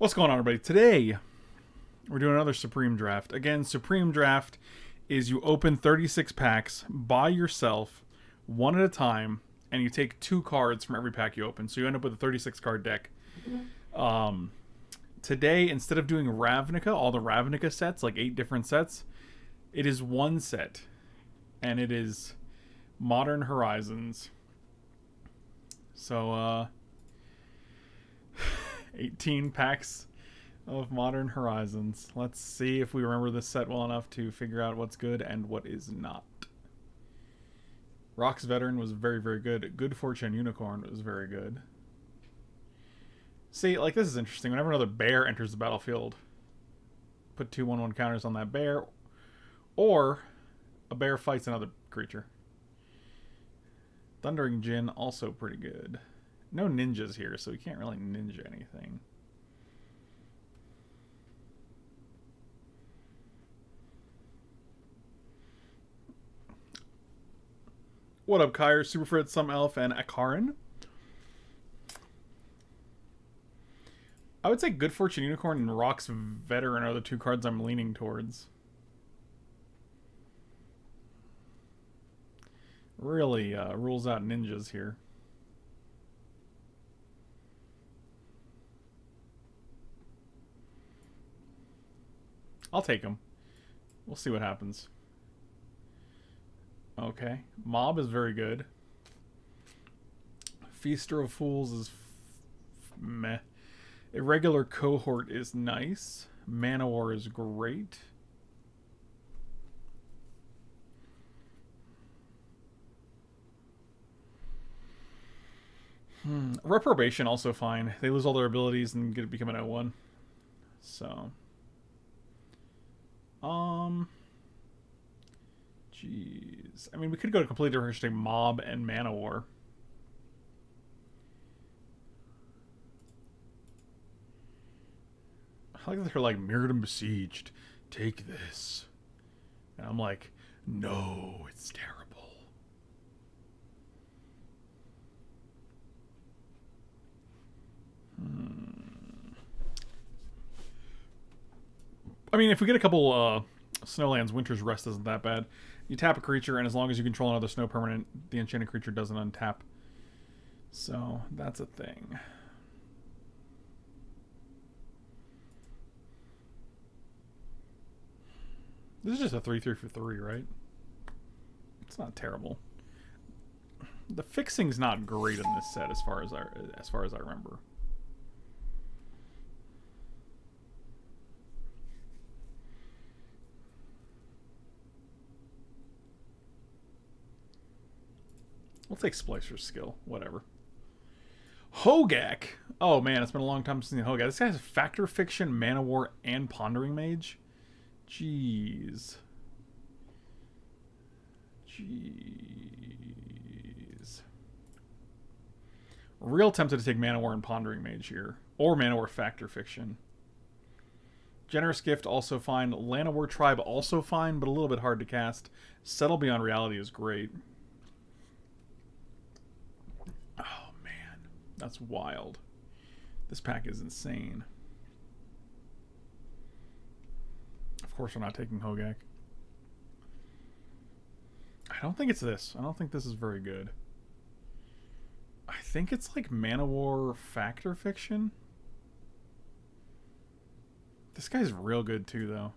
What's going on, everybody? Today, we're doing another Supreme Draft. Again, Supreme Draft is you open 36 packs by yourself, one at a time, and you take two cards from every pack you open. So you end up with a 36 card deck. Um, today, instead of doing Ravnica, all the Ravnica sets, like eight different sets, it is one set, and it is Modern Horizons. So, uh, 18 packs of Modern Horizons. Let's see if we remember this set well enough to figure out what's good and what is not. Rhox Veteran was very, very good. Good Fortune Unicorn was very good. See, like, this is interesting. Whenever another bear enters the battlefield, put two 1 1 counters on that bear, or a bear fights another creature. Thundering Djinn, also pretty good. No ninjas here, so we can't really ninja anything. What up, Kyre, Super Fritz, Some Elf, and Akarin? I would say Good Fortune Unicorn and Rhox Veteran are the two cards I'm leaning towards. Really uh, rules out ninjas here. I'll take him. We'll see what happens. Okay. Mob is very good. Feaster of Fools is meh. Irregular Cohort is nice. Manowar is great. Hmm. Reprobation also fine. They lose all their abilities and get to become an O1. So. Um. Jeez. I mean, we could go to completely different interesting Mob and Manowar. I like that they're like mirrored and besieged. Take this. And I'm like, no, it's terrible. Hmm. I mean, if we get a couple uh, Snowlands, Winter's Rest isn't that bad. You tap a creature, and as long as you control another snow permanent, the enchanted creature doesn't untap. So, that's a thing. This is just a 3 3 for 3, right? It's not terrible. The fixing's not great in this set as far as I as far as I remember. We'll take Splicer's skill. Whatever. Hogak. Oh man, it's been a long time since the Hogak. This guy has Fact or Fiction, Manowar, and Pondering Mage. Jeez. Jeez. Real tempted to take Manowar and Pondering Mage here. Or Mana War Fact or Fiction. Generous Gift also fine. Llanowar Tribe also fine, but a little bit hard to cast. Settle Beyond Reality is great. That's wild. This pack is insane. Of course we're not taking Hogak. I don't think it's this. I don't think this is very good. I think it's like Manowar Fact or Fiction. This guy's real good too, though.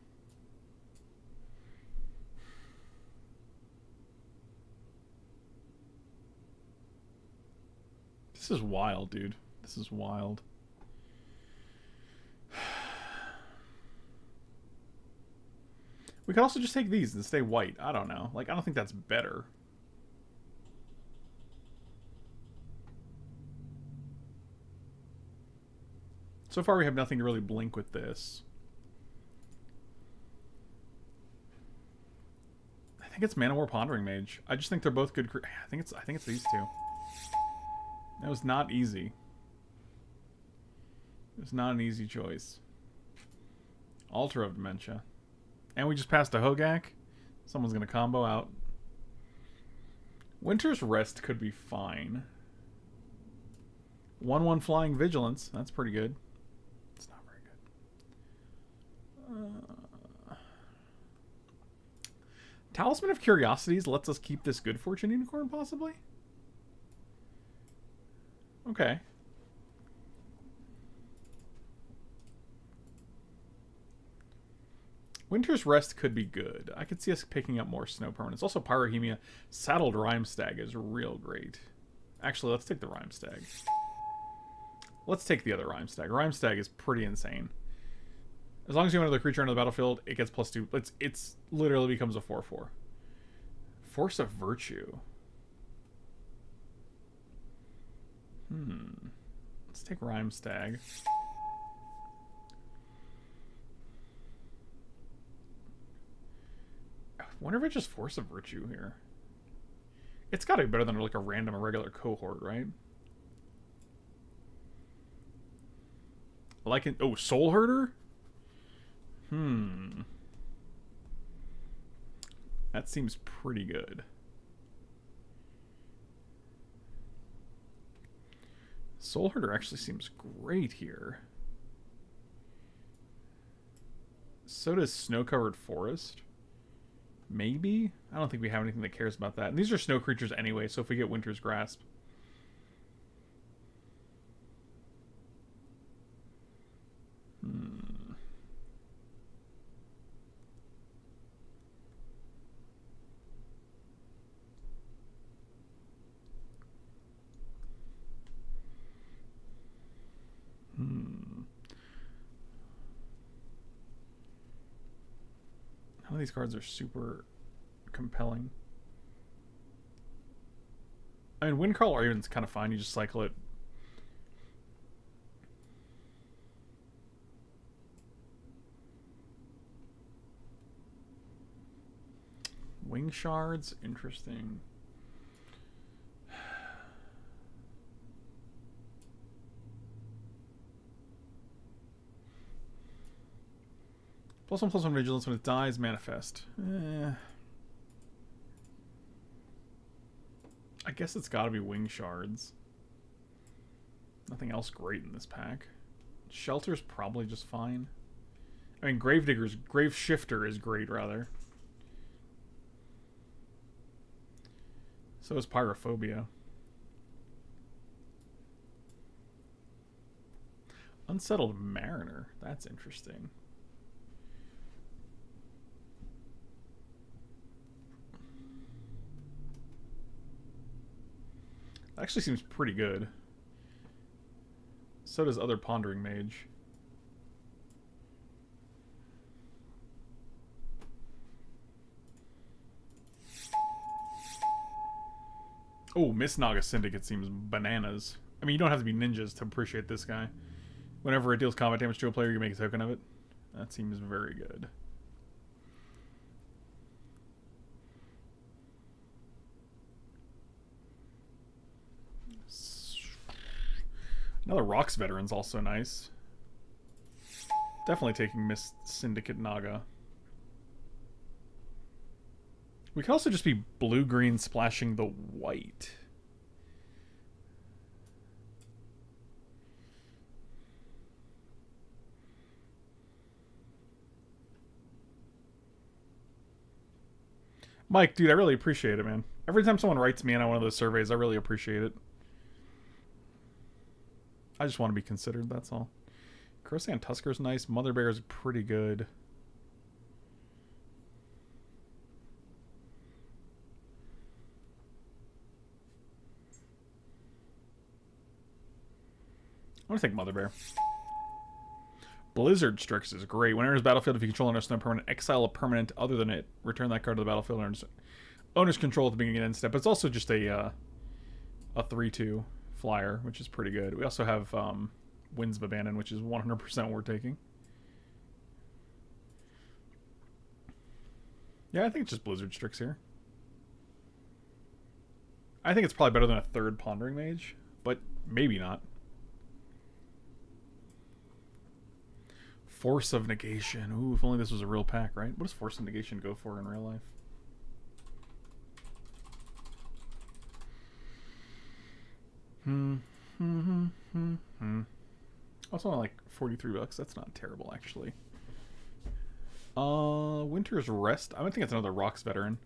This is wild, dude. This is wild. We could also just take these and stay white. I don't know. Like, I don't think that's better. So far, we have nothing to really blink with this. I think it's Manowar Pondering Mage. I just think they're both good. I think it's. I think it's these two. That was not easy. It was not an easy choice. Altar of Dementia. And we just passed a Hogak. Someone's going to combo out. Winter's Rest could be fine. 1-1 Flying Vigilance. That's pretty good. It's not very Uh, Talisman of Curiosities lets us keep this good fortune unicorn, possibly? Okay. Winter's Rest could be good. I could see us picking up more snow permanents. Also, Pyrohemia. Saddled Rimestag is real great. Actually, let's take the Rimestag. Let's take the other Rimestag. Rimestag is pretty insane. As long as you have another creature on the battlefield, it gets plus two. It's it's literally becomes a four four. Force of Virtue. Hmm. Let's take Rimestag. I wonder if it's just Force of Virtue here. It's got to be better than like a random, irregular cohort, right? Like an oh Soul Herder. Hmm. That seems pretty good. Soul Herder actually seems great here. So does Snow Covered Forest. Maybe? I don't think we have anything that cares about that. And these are snow creatures anyway, so if we get Winter's Grasp. Hmm. Hmm. None of these cards are super compelling. I mean, Windcrawl Argument's kind of fine. You just cycle it. Wing Shards, interesting. Plus one plus one vigilance when it dies, manifest. Eh. I guess it's got to be wing shards. Nothing else great in this pack. Shelter's probably just fine. I mean, Gravedigger's Graveshifter is great, rather. So is Pyrophobia. Unsettled Mariner. That's interesting. Actually seems pretty good. So does other Pondering Mage. Oh, Mist Naga Syndicate seems bananas. I mean, you don't have to be ninjas to appreciate this guy. Whenever it deals combat damage to a player, you make a token of it. That seems very good. Another Rhox Veteran's also nice. Definitely taking Mist Syndicate Naga. We could also just be blue-green splashing the white. Mike, dude, I really appreciate it, man. Every time someone writes me in on one of those surveys, I really appreciate it. I just want to be considered, that's all. Krosan Tusker's nice. Mother Bear is pretty good. I want to take Mother Bear. Blizzard Strix is great. When enters battlefield, if you control an snow permanent, exile a permanent other than it. Return that card to the battlefield. Owner's, owner's control at the beginning and end step. But it's also just a uh, a 3-2 flyer, which is pretty good. We also have um, Winds of Abandon, which is 100% worth taking. Yeah, I think it's just Blizzard Strix here. I think it's probably better than a third Pondering Mage, but maybe not. Force of Negation. Ooh, if only this was a real pack, right? What does Force of Negation go for in real life? Hmm. Hmm. Hmm. Hmm. Also, like forty-three bucks. That's not terrible, actually. Uh, Winter's Rest. I don't think it's another Rhox Veteran.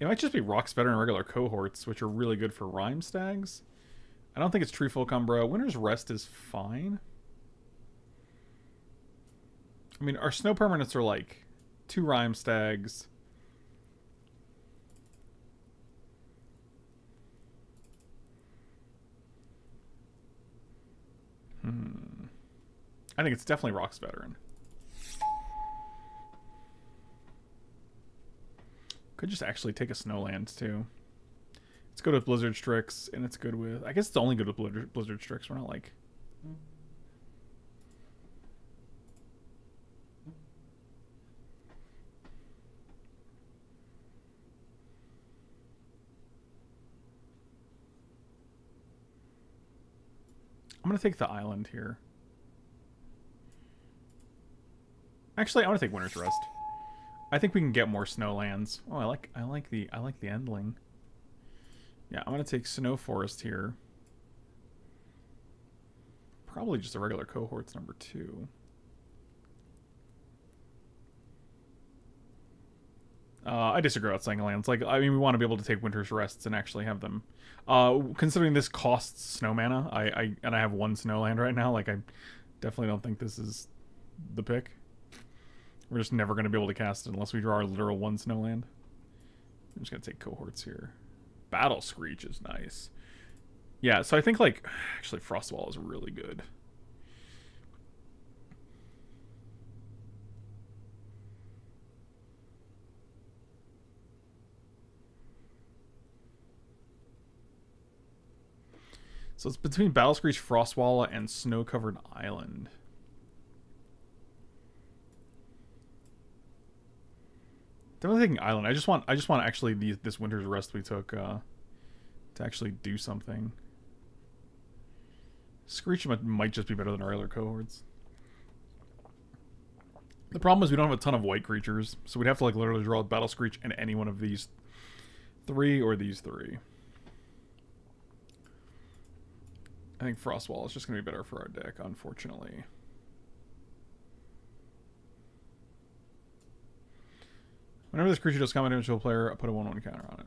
It might just be Rhox Veteran regular cohorts, which are really good for Rimestags. I don't think it's Treefolk Umbra. Winter's Rest is fine. I mean, our snow permanents are like two Rimestags. Hmm. I think it's definitely Rhox Veteran. Could just actually take a Snowlands too. It's good with Blizzard Strix, and it's good with... I guess it's only good with Blizzard, Blizzard Strix. We're not like... I'm going to take the island here. Actually, I want to take Winter's Rest. I think we can get more snowlands. Oh, I like I like the I like the endling. Yeah, I'm gonna take Snow Forest here. Probably just a regular cohorts number two. Uh, I disagree about saying lands. Like, I mean, we want to be able to take Winter's Rests and actually have them. Uh, considering this costs snow mana, I, I and I have one snowland right now. Like, I definitely don't think this is the pick. We're just never going to be able to cast it unless we draw our literal one snowland. I'm just going to take cohorts here. Battle Screech is nice. Yeah, so I think, like, actually Frostwall is really good. So it's between Battle Screech, Frostwalla, and Snow Covered Island. Definitely thinking Island. I just want I just want actually this winter's rest we took uh, to actually do something. Screech might just be better than our other cohorts. The problem is we don't have a ton of white creatures, so we'd have to like literally draw Battle Screech and any one of these three or these three. I think Frostwall is just going to be better for our deck, unfortunately. Whenever this creature does combat damage to a player, I put a 1-1 counter on it.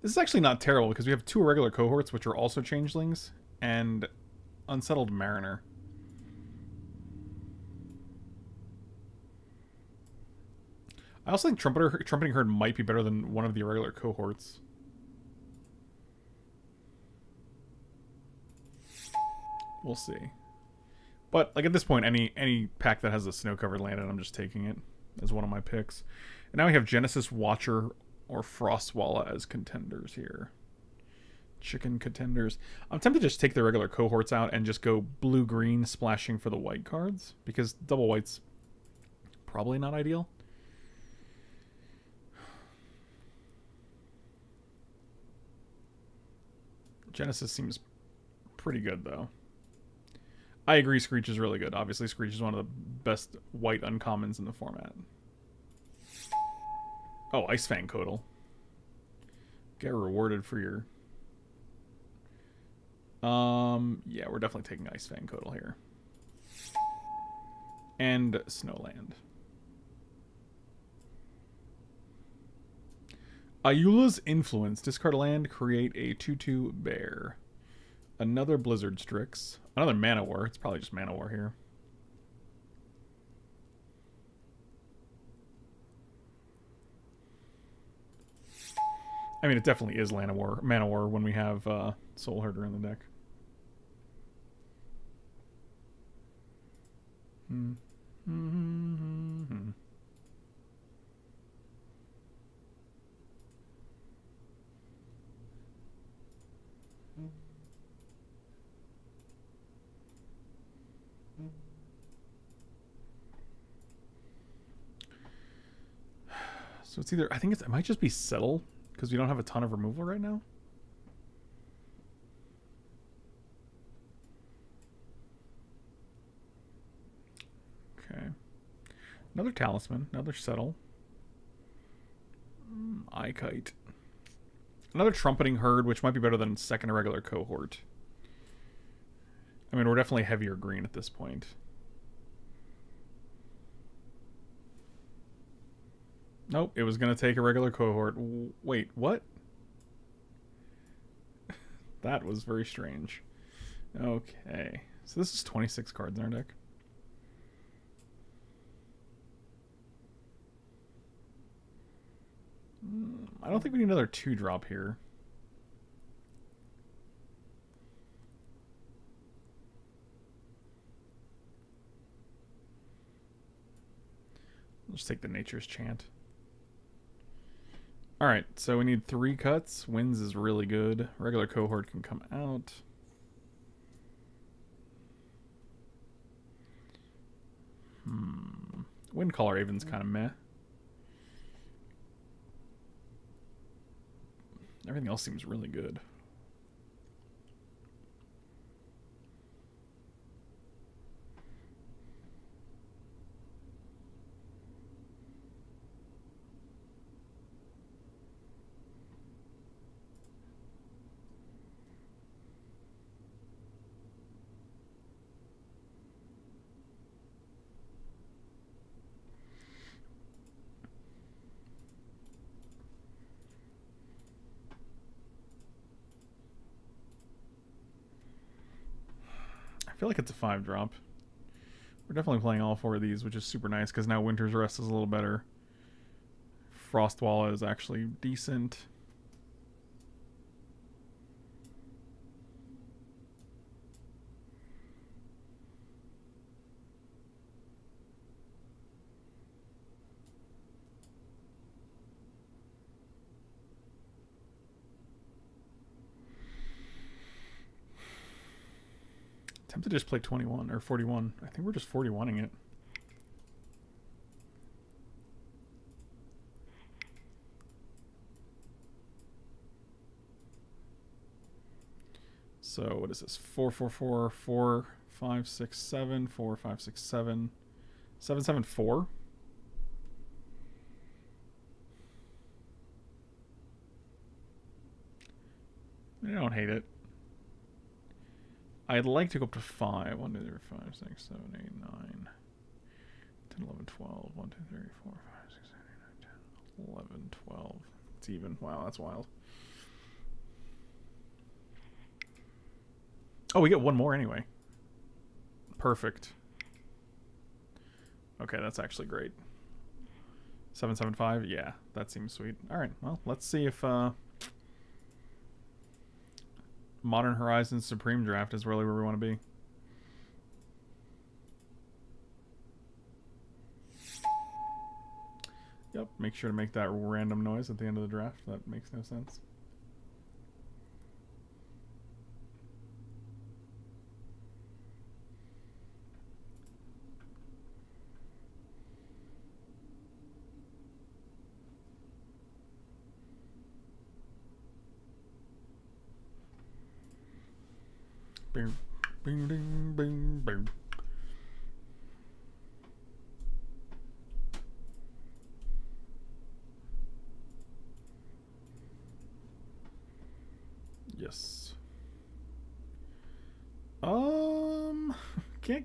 This is actually not terrible because we have two irregular cohorts, which are also changelings, and Unsettled Mariner. I also think Trumpeter, Trumpeting Herd might be better than one of the irregular cohorts. We'll see. But like at this point, any any pack that has a snow covered land, I'm just taking it as one of my picks. And now we have Genesis Watcher or Frostwalla as contenders here. Chicken contenders. I'm tempted to just take the regular cohorts out and just go blue green splashing for the white cards because double white's probably not ideal. Genesis seems pretty good though. I agree Screech is really good. Obviously, Screech is one of the best white uncommons in the format. Oh, Ice Fang Coatl. Get rewarded for your... Um, yeah, we're definitely taking Ice Fang Coatl here. And Snowland. Ayula's Influence. Discard land, create a 2-2 bear. Another Blizzard Strix. Another Manowar. It's probably just Manowar here. I mean, it definitely is Manowar, Mana War when we have uh, Soul Herder in the deck. Hmm. Mm -hmm. So it's either I think it's it might just be settle because we don't have a ton of removal right now. Okay. Another talisman, another settle. Mm, Eye kite. Another trumpeting herd, which might be better than second irregular cohort. I mean, we're definitely heavier green at this point. Nope, it was going to take a regular cohort. Wait, what? that was very strange. Okay, so this is 26 cards in our deck. Hmm, I don't think we need another two drop here. Let's take the Nature's Chant. Alright, so we need three cuts. Winds is really good. Regular cohort can come out. Hmm. Windcaller Aven's kind of meh. Everything else seems really good. feel like it's a five drop. We're definitely playing all four of these, which is super nice because now Winter's Rest is a little better. Frostwalla is actually decent. Just play 21 or 41. I think we're just 41ing it. So what is this? 4, 4, 4, 4, 5, 6, 7, 4, 5, 6, 7, 7, 7, 4. I don't hate it. I'd like to go up to 5. 1, 2, 3, 5, 6, 7, 8, 9, 10, 11, 12. 1, 2, 3, 4, 5, 6, 7, 8, 9, 10, 11, 12. It's even. Wow, that's wild. Oh, we get one more anyway. Perfect. Okay, that's actually great. 775? Yeah, that seems sweet. Alright, well, let's see if... Uh, Modern Horizons Supreme Draft is really where we want to be. Yep, make sure to make that random noise at the end of the draft. That makes no sense.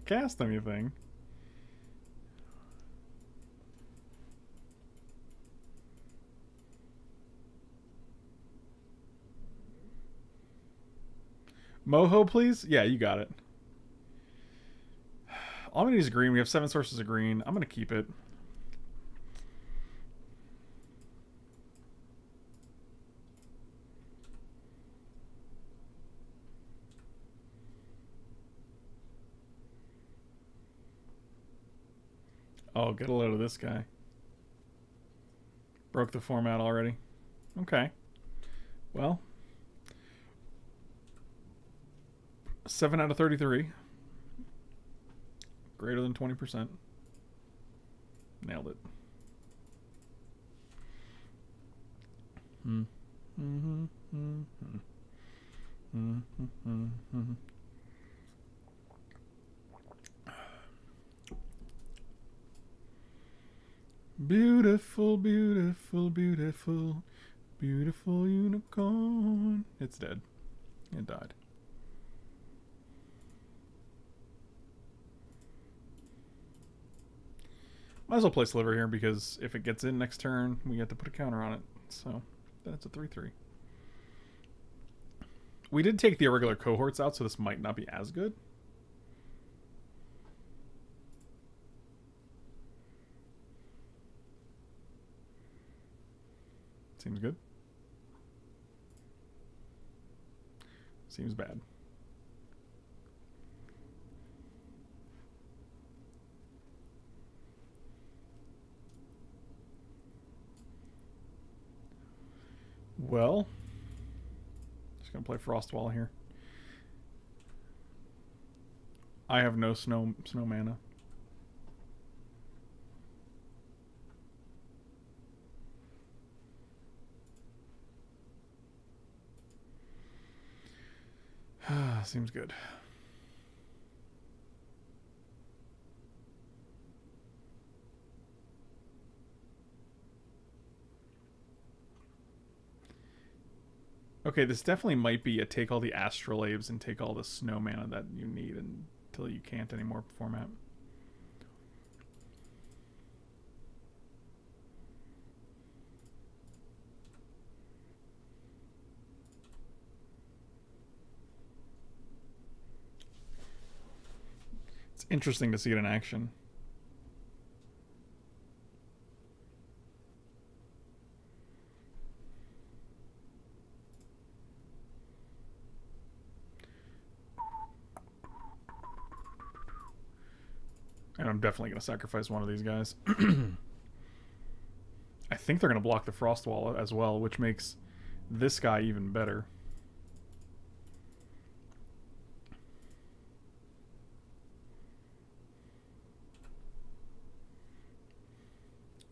Cast anything. Moho, please? Yeah, you got it. All I'm gonna is green. We have seven sources of green. I'm gonna keep it. Oh, get a load of this guy. Broke the format already. Okay. Well, 7 out of 33. Greater than 20%. Nailed it. Hmm. Mm-hmm. Mm-hmm. Mm-hmm. Mm-hmm. Beautiful, beautiful, beautiful, beautiful unicorn. It's dead. It died. Might as well play Sliver here because if it gets in next turn, we have to put a counter on it. So that's a 3-3. We did take the irregular cohorts out, so this might not be as good. Seems good. Seems bad. Well, just gonna play Frostwall here. I have no snow snow mana. Seems good. Okay, this definitely might be a take all the astrolabes and take all the snow mana that you need until you can't anymore format. It's interesting to see it in action. And I'm definitely going to sacrifice one of these guys. I think they're going to block the frost wall as well, which makes this guy even better.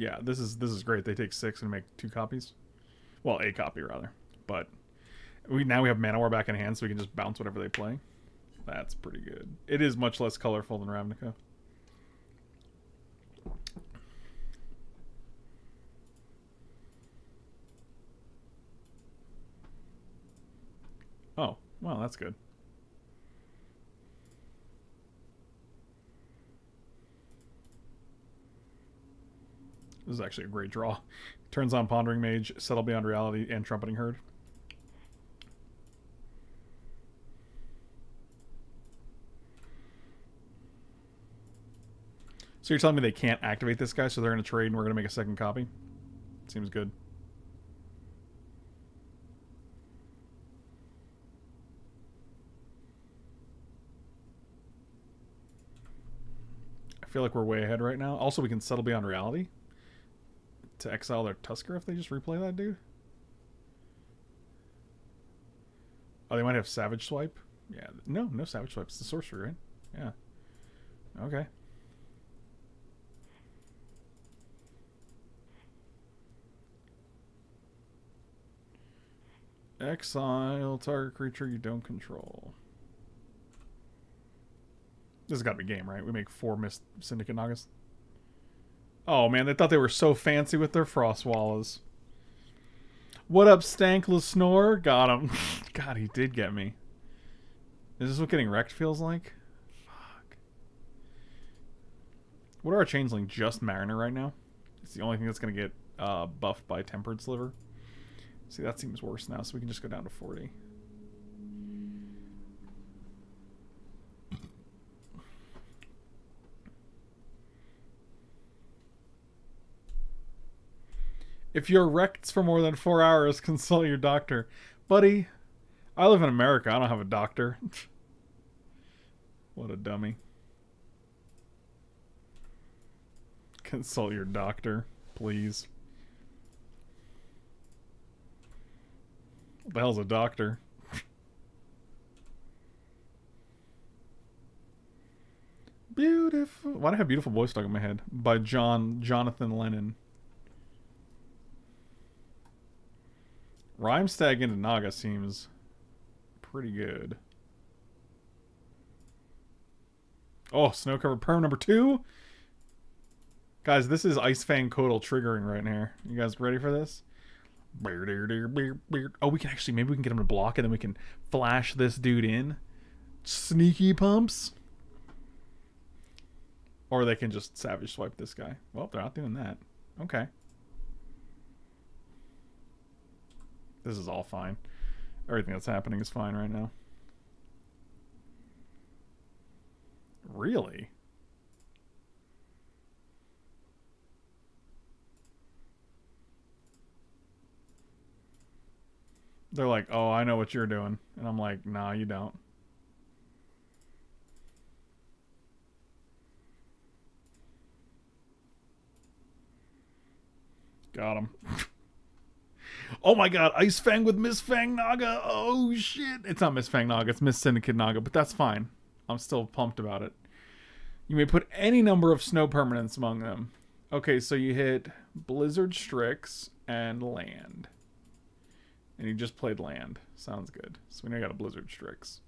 Yeah, this is this is great. They take six and make two copies. Well, a copy rather. But we now we have Manowar back in hand, so we can just bounce whatever they play. That's pretty good. It is much less colorful than Ravnica. Oh, well, that's good. This is actually a great draw. Turns on Pondering Mage, Settle Beyond Reality, and Trumpeting Herd. So you're telling me they can't activate this guy, so they're going to trade and we're going to make a second copy? Seems good. I feel like we're way ahead right now. Also, we can settle beyond reality to exile their Tusker if they just replay that dude? Oh, they might have Savage Swipe? Yeah. No, no Savage Swipe. It's the Sorcery, right? Yeah. Okay. Exile target creature you don't control. This has got to be game, right? We make four Mist Syndicate Nagas. Oh man, they thought they were so fancy with their frost wallas. What up, Stankless Snore? Got him. God, he did get me. Is this what getting wrecked feels like? Fuck. What are our changeling? Just Mariner right now? It's the only thing that's going to get uh, buffed by Tempered Sliver. See, that seems worse now, so we can just go down to 40. If you're wrecked for more than four hours, consult your doctor. Buddy, I live in America. I don't have a doctor. what a dummy. Consult your doctor, please. What the hell's a doctor? beautiful. Why do I have beautiful boy stuck in my head? By John Jonathan Lennon. Rimestag into Naga seems pretty good. Oh, snow covered perm number two. Guys, this is Ice Fang Coatl triggering right here. You guys ready for this? Oh, we can actually, maybe we can get him to block and then we can flash this dude in. Sneaky pumps. Or they can just savage swipe this guy. Well, they're not doing that. Okay. This is all fine. Everything that's happening is fine right now. Really? They're like, oh, I know what you're doing. And I'm like, nah, you don't. Got him. oh my god, Ice Fang with Miss Fang Naga. Oh shit. It's not Miss Fang Naga, it's Mist Syndicate Naga, but that's fine. I'm still pumped about it. You may put any number of snow permanents among them. Okay, so you hit Blizzard Strix and Land. And you just played Land. Sounds good. So we you got a Blizzard Strix.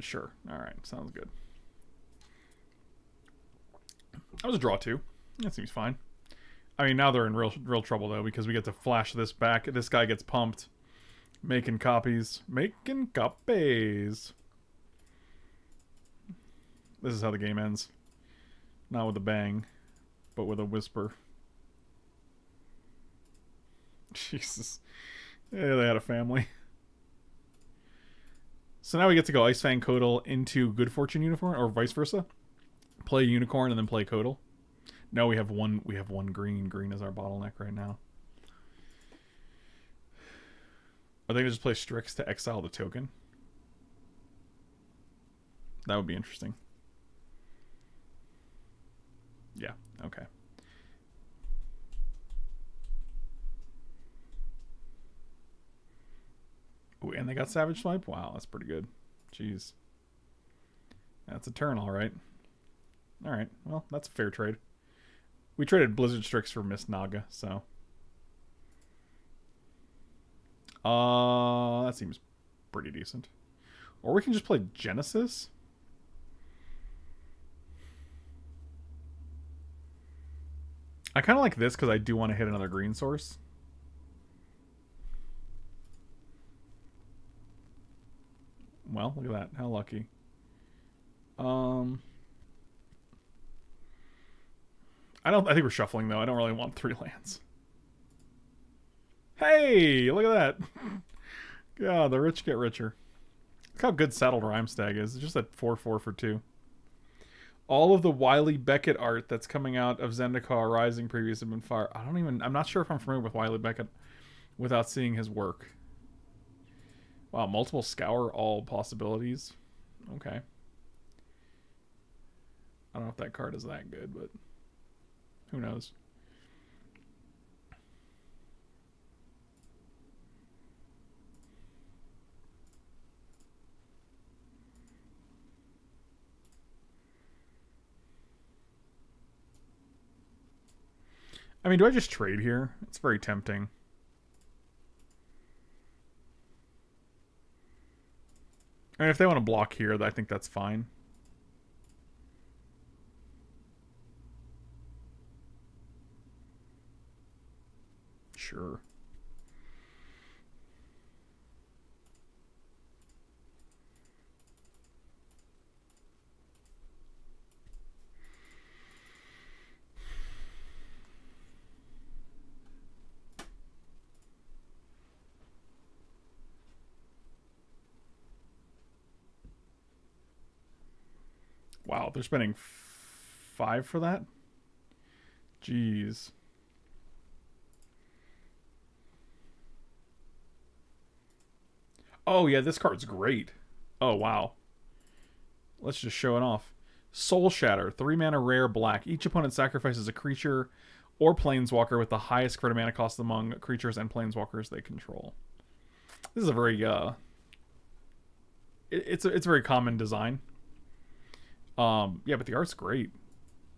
Sure. Alright, sounds good. That was a draw two. That seems fine. I mean, now they're in real real trouble though because we get to flash this back. This guy gets pumped, making copies, making copies. This is how the game ends. Not with a bang, but with a whisper. Jesus. Yeah, they had a family. So now we get to go Ice Fang Coatl into Good Fortune Unicorn, or vice versa. Play Unicorn and then play Coatl. No, we have one. We have one green. Green is our bottleneck right now. Are they gonna just play Strix to exile the token? That would be interesting. Yeah. Okay. Ooh, and they got Savage Swipe? Wow, that's pretty good. Jeez. That's a turn, all right. All right. Well, that's a fair trade. We traded Blizzard Strix for Mist Naga, so. Uh, that seems pretty decent. Or we can just play Genesis. I kind of like this because I do want to hit another green source. Well, look at that. How lucky. Um... I don't. I think we're shuffling though. I don't really want three lands. Hey, look at that. God, the rich get richer. Look how good Saddled Rimestag is. It's just at 4-4 for 2. All of the Wylie Beckert art that's coming out of Zendikar Rising previous have been fire. I don't even... I'm not sure if I'm familiar with Wylie Beckert without seeing his work. Wow, multiple scour, all possibilities. Okay. I don't know if that card is that good, but... Who knows? I mean, do I just trade here? It's very tempting. I mean, if they want to block here, I think that's fine. Sure. Wow, they're spending five for that? Jeez. Oh, yeah, this card's great. Oh, wow. Let's just show it off. Soul Shatter, 3 mana rare black. Each opponent sacrifices a creature or planeswalker with the highest credit mana cost among creatures and planeswalkers they control. This is a very uh it, it's a, it's a very common design. Um yeah, but the art's great.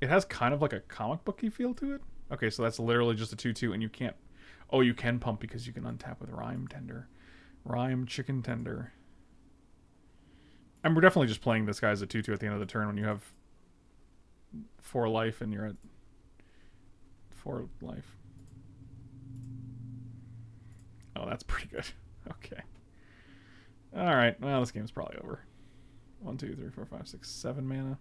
It has kind of like a comic booky feel to it. Okay, so that's literally just a 2-2 and you can't Oh, you can pump because you can untap with Rime Tender. Rime chicken tender. And we're definitely just playing this guy as a 2-2 at the end of the turn when you have four life and you're at four life. Oh, that's pretty good. Okay. Alright, well, this game's probably over. One, two, three, four, five, six, seven mana.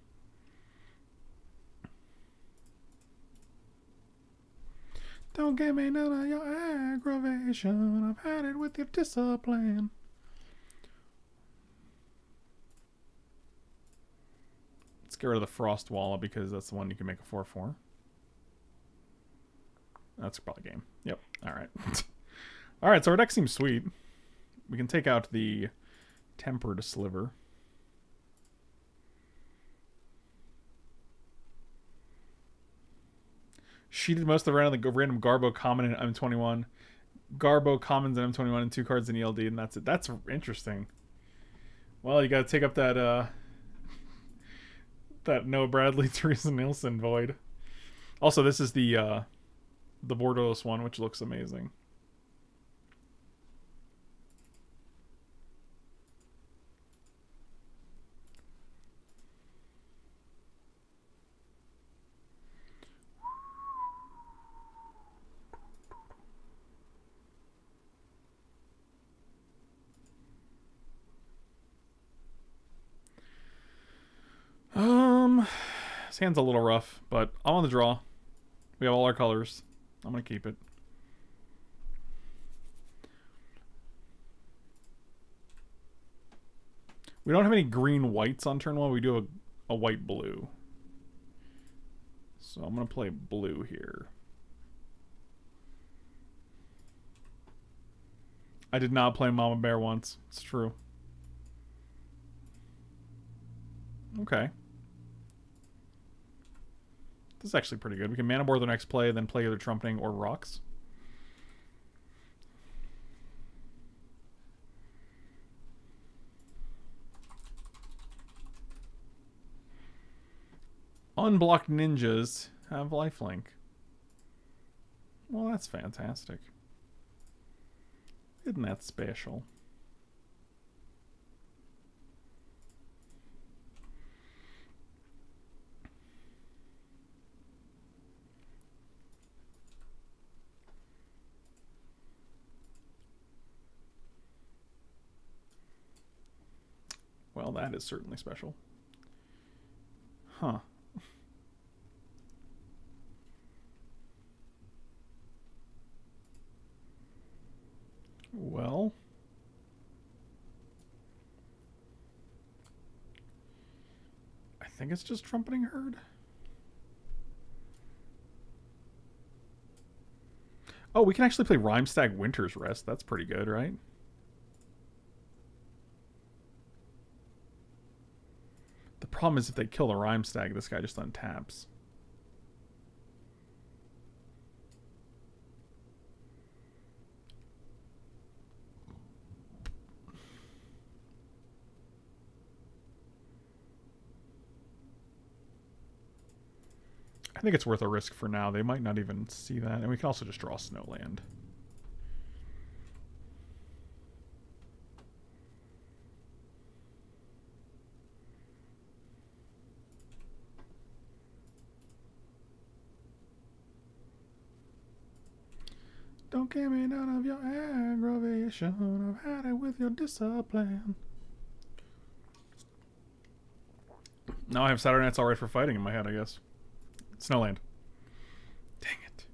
Don't give me none of your aggravation. I've had it with your discipline. Let's get rid of the Frostwalla because that's the one you can make a 4 4. That's probably game. Yep. Alright. Alright, so our deck seems sweet. We can take out the Tempered Sliver. She did most of the random, random Garbo common in M21. Garbo commons in M21 and two cards in ELD, and that's it. That's interesting. Well, you got to take up that uh that Noah Bradley, Terese Nielsen void. Also, this is the uh the borderless one, which looks amazing. His hand's a little rough, but I'm on the draw. We have all our colors. I'm gonna keep it. We don't have any green whites on turn one. We do a, a white blue. So I'm gonna play blue here. I did not play Mama Bear once. It's true. Okay. This is actually pretty good. We can Manowar the next play, then play either trumpeting or Rhox. Unblocked ninjas have lifelink. Well, that's fantastic. Isn't that special? Well, that is certainly special. Huh. Well... I think it's just trumpeting herd. Oh, we can actually play Rimestag Winter's Rest. That's pretty good, right? Problem is if they kill the Rimestag, this guy just untaps. I think it's worth a risk for now. They might not even see that. And we can also just draw Snowland. Don't give me none of your aggravation. I've had it with your discipline. Now I have Saturday Night's Alright for Fighting in my head, I guess. Snowland. Dang it.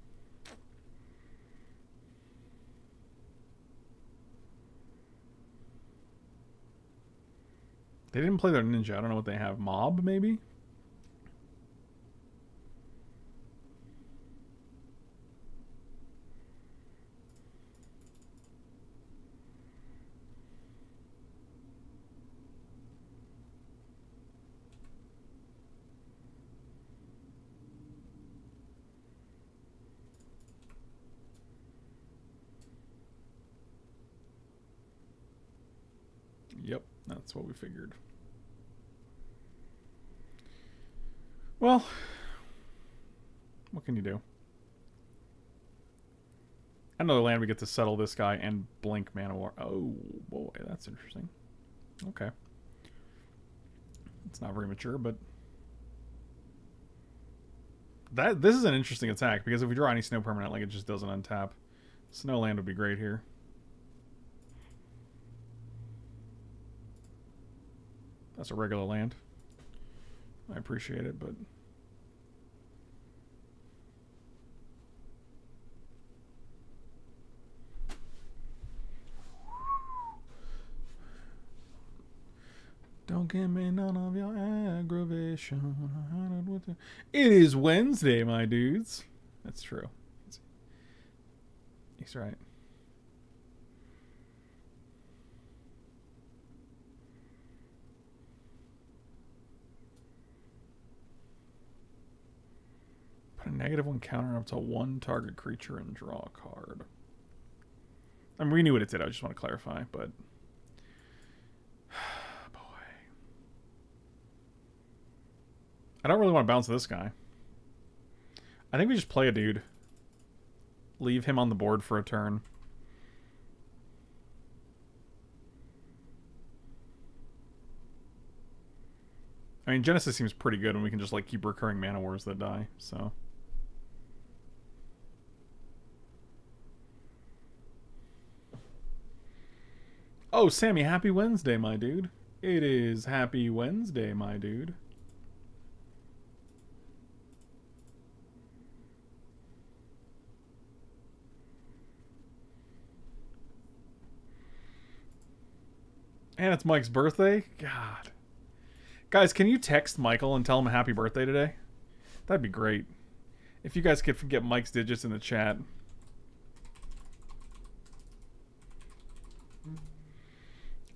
They didn't play their ninja. I don't know what they have. Mob, maybe? What we figured. Well, what can you do? Another land we get to settle this guy and blink Manowar. Oh boy, that's interesting. Okay. It's not very mature, but that this is an interesting attack because if we draw any snow permanent, like it just doesn't untap. Snowland would be great here. That's a regular land. I appreciate it, but... Don't give me none of your aggravation. It is Wednesday, my dudes. That's true. He's right. Put a negative one counter up to one target creature and draw a card. I mean, we knew what it did. I just want to clarify, but boy, I don't really want to bounce this guy. I think we just play a dude. Leave him on the board for a turn. I mean, Genesis seems pretty good, and we can just like keep recurring Manowars that die. So. Oh, Sammy, happy Wednesday, my dude. It is happy Wednesday, my dude. And it's Mike's birthday? God. Guys, can you text Michael and tell him happy birthday today? That'd be great. If you guys could get Mike's digits in the chat.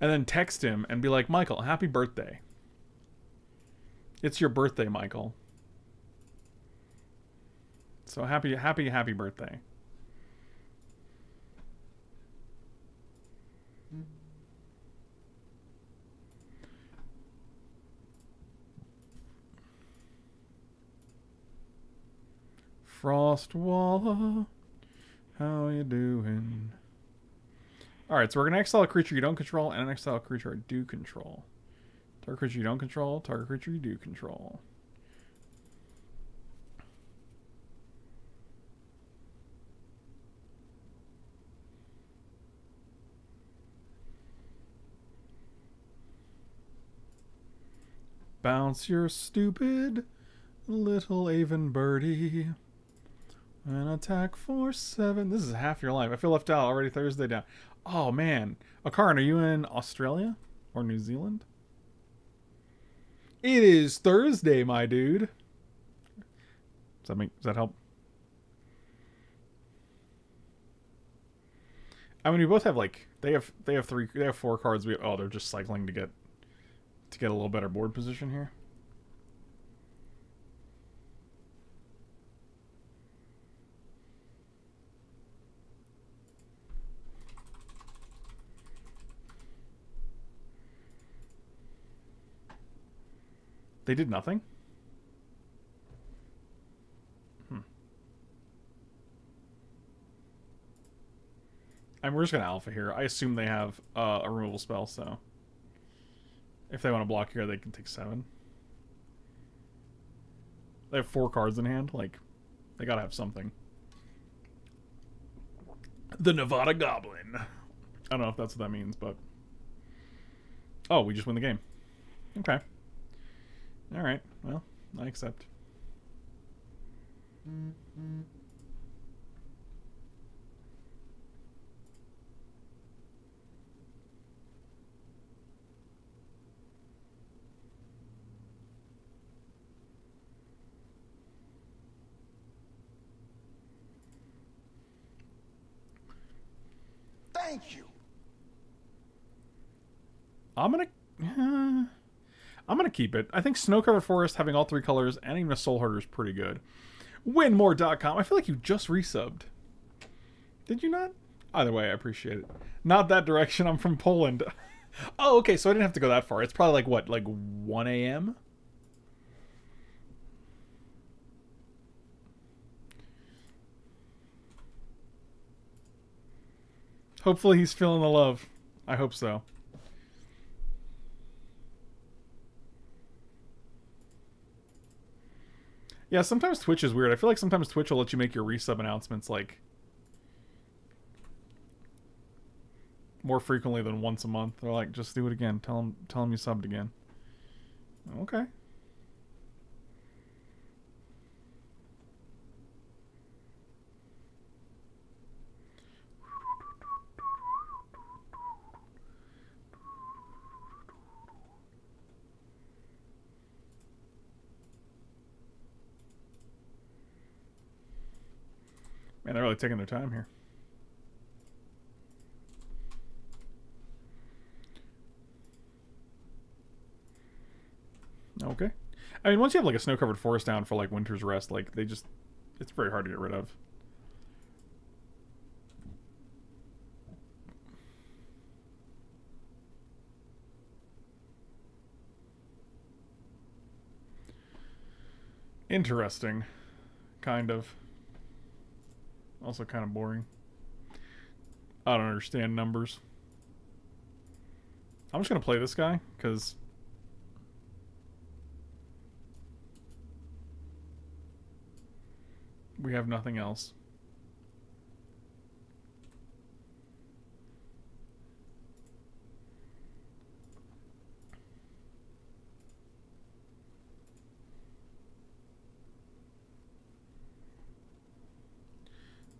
And then text him and be like, Michael, happy birthday. It's your birthday, Michael. So happy, happy, happy birthday. Frostwalla, how you doing? Alright, so we're going to exile a creature you don't control and an exile a creature I do control. Target creature you don't control, target creature you do control. Bounce your stupid little Aven birdie. An attack for seven. This is half your life. I feel left out already Thursday down. Oh man, Akaran, are you in Australia or New Zealand? It is Thursday, my dude. Does that make? Does that help? I mean, we both have like they have they have three they have four cards. We oh they're just cycling to get to get a little better board position here. They did nothing? Hmm. And we're just going to alpha here. I assume they have uh, a removal spell, so... If they want to block here, they can take seven. They have four cards in hand. Like, they gotta have something. The Nevada Goblin. I don't know if that's what that means, but... Oh, we just win the game. Okay. Alright, well, I accept. Thank you. I'm gonna... Uh, I'm going to keep it. I think Snow Covered Forest having all three colors and even a Soul Herder is pretty good. Winmore.com. I feel like you just resubbed. Did you not? Either way, I appreciate it. Not that direction. I'm from Poland. oh, okay. So I didn't have to go that far. It's probably like, what, like 1 a.m.? Hopefully he's feeling the love. I hope so. Yeah, sometimes Twitch is weird. I feel like sometimes Twitch will let you make your resub announcements like more frequently than once a month. They're like, just do it again. Tell them, tell them you subbed again. Okay. Man, they're really taking their time here. Okay. I mean, once you have like a snow-covered forest down for like winter's rest, like they just, it's very hard to get rid of. Interesting. Kind of. Also kind of boring. I don't understand numbers. I'm just going to play this guy, because... We have nothing else.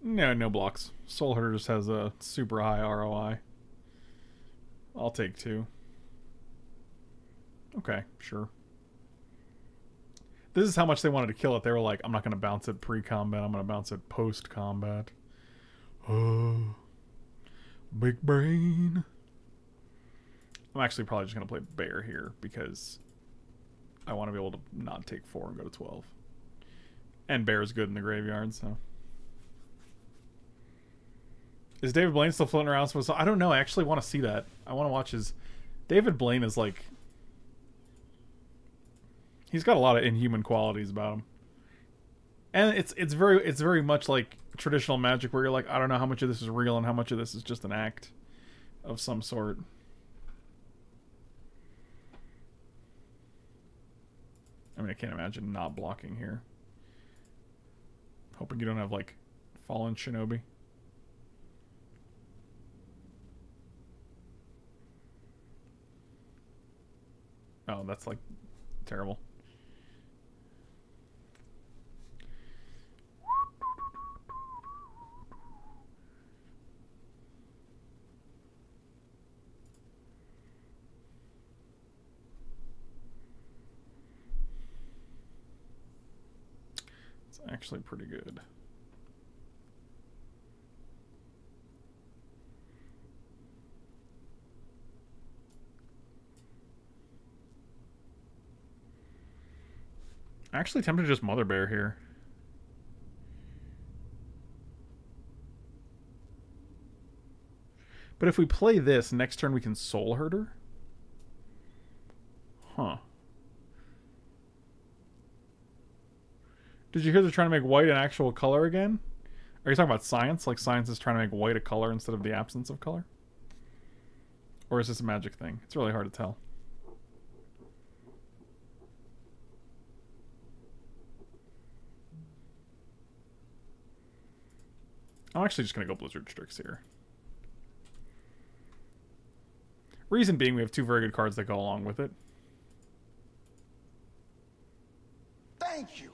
No, no blocks. Soul Herder just has a super high ROI. I'll take two. Okay, sure. This is how much they wanted to kill it. They were like, I'm not going to bounce it pre-combat. I'm going to bounce it post-combat. Oh, big brain. I'm actually probably just going to play Bear here because I want to be able to not take 4 and go to 12. And bear is good in the graveyard, so... Is David Blaine still floating around? So I don't know. I actually want to see that. I want to watch his. David Blaine is like. He's got a lot of inhuman qualities about him, and it's it's very it's very much like traditional magic where you're like I don't know how much of this is real and how much of this is just an act, of some sort. I mean, I can't imagine not blocking here. Hoping you don't have like fallen shinobi. Oh, that's like terrible. It's actually pretty good. Actually tempted to just Mother Bear here. But if we play this, next turn we can Soul Herder? Huh. Did you hear they're trying to make white an actual color again? Are you talking about science? Like science is trying to make white a color instead of the absence of color? Or is this a magic thing? It's really hard to tell. I'm actually just going to go Blizzard Strix here. Reason being, we have two very good cards that go along with it. Thank you.